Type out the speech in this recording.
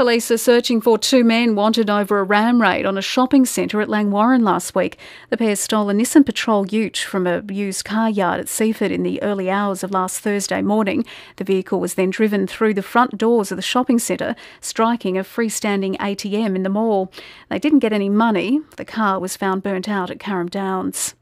Police are searching for two men wanted over a ram raid on a shopping centre at Langwarrin last week. The pair stole a Nissan Patrol ute from a used car yard at Seaford in the early hours of last Thursday morning. The vehicle was then driven through the front doors of the shopping centre, striking a freestanding ATM in the mall. They didn't get any money. The car was found burnt out at Carrum Downs.